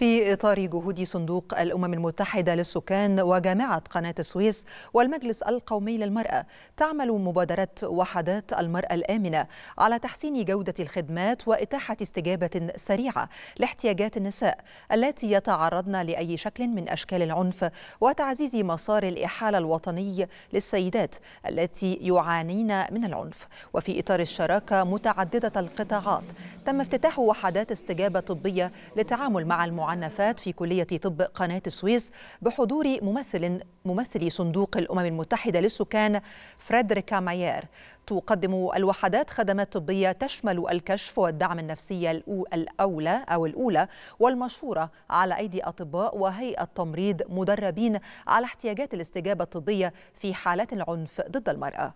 في إطار جهود صندوق الأمم المتحدة للسكان وجامعة قناة السويس والمجلس القومي للمرأة. تعمل مبادرة وحدات المرأة الآمنة على تحسين جودة الخدمات وإتاحة استجابة سريعة لاحتياجات النساء التي يتعرضن لأي شكل من أشكال العنف وتعزيز مسار الإحالة الوطني للسيدات التي يعانين من العنف. وفي إطار الشراكة متعددة القطاعات تم افتتاح وحدات استجابة طبية للتعامل مع المعنفات في كلية طب قناة السويس بحضور ممثل ممثلي صندوق الأمم المتحدة للسكان فريدريكا ماير تقدم الوحدات خدمات طبية تشمل الكشف والدعم النفسي الأولى أو الأولى والمشورة على أيدي أطباء وهيئة تمريض مدربين على احتياجات الاستجابة الطبية في حالات العنف ضد المرأة.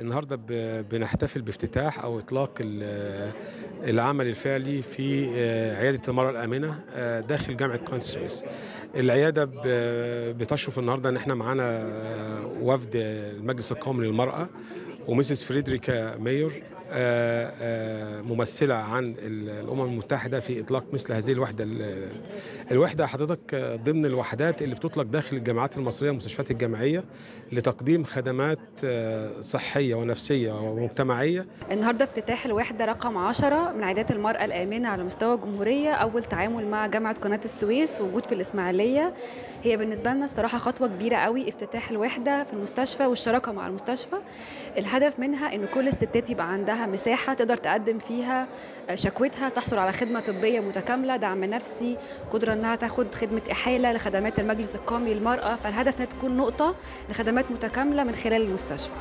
النهارده بنحتفل بافتتاح أو اطلاق العمل الفعلي في عيادة المرأة الآمنة داخل جامعة قناه السويس. العياده بتشرف النهارده ان إحنا معانا وفد المجلس القومي للمرأة ومسز فريدريكا مايور ممثلة عن الأمم المتحدة في إطلاق مثل هذه الوحدة. الوحدة حضرتك ضمن الوحدات اللي بتطلق داخل الجامعات المصرية والمستشفيات الجامعية لتقديم خدمات صحية ونفسية ومجتمعية. النهاردة افتتاح الوحدة رقم 10 من عيادات المرأة الآمنة على مستوى الجمهورية أول تعامل مع جامعة قناة السويس وجود في الإسماعيلية. هي بالنسبة لنا الصراحة خطوة كبيرة قوي افتتاح الوحدة في المستشفى والشراكة مع المستشفى. الهدف منها إن كل الستات يبقى عندها مساحة تقدر تقدم فيها شكوتها تحصل على خدمة طبية متكاملة دعم نفسي قدرة أنها تاخد خدمة إحالة لخدمات المجلس القومي للمرأة. فالهدف أنها تكون نقطة لخدمات متكاملة من خلال المستشفى.